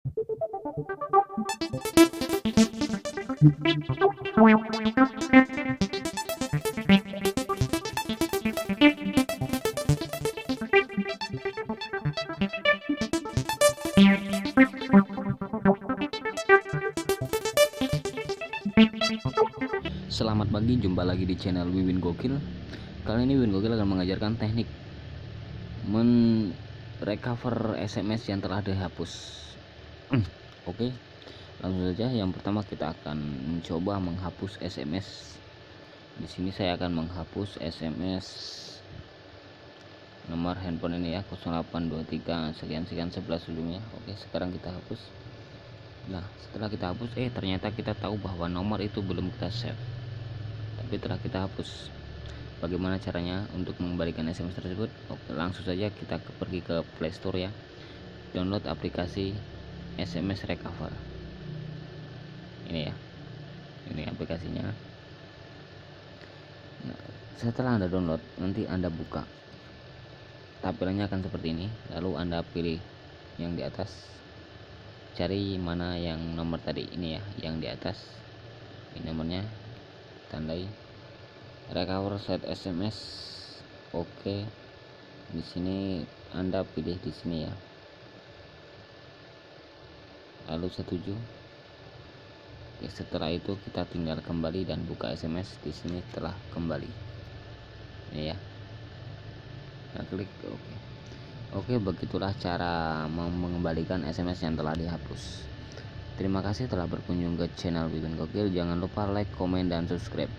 Selamat pagi, jumpa lagi di channel Wiwin Gokil. Kali ini Wiwin Gokil akan mengajarkan teknik men recover SMS yang telah dihapus. Hmm, Oke, langsung saja. Yang pertama kita akan mencoba menghapus SMS. Di sini saya akan menghapus SMS nomor handphone ini ya 0823 sekian sekian 11 sebelumnya. Oke, sekarang kita hapus. Nah, setelah kita hapus, eh ternyata kita tahu bahwa nomor itu belum kita save. Tapi telah kita hapus. Bagaimana caranya untuk mengembalikan SMS tersebut? Oke, langsung saja kita pergi ke Play Store ya. Download aplikasi SMS Recover. Ini ya. Ini aplikasinya. Nah, setelah Anda download, nanti Anda buka. Tampilannya akan seperti ini. Lalu Anda pilih yang di atas cari mana yang nomor tadi ini ya yang di atas ini nomornya tandai recover set SMS oke di sini Anda pilih di sini ya lalu setuju Oke, setelah itu kita tinggal kembali dan buka SMS di sini telah kembali ini ya kita klik oke Oke, begitulah cara mengembalikan SMS yang telah dihapus. Terima kasih telah berkunjung ke channel Wiwin Gokil. Jangan lupa like, komen, dan subscribe.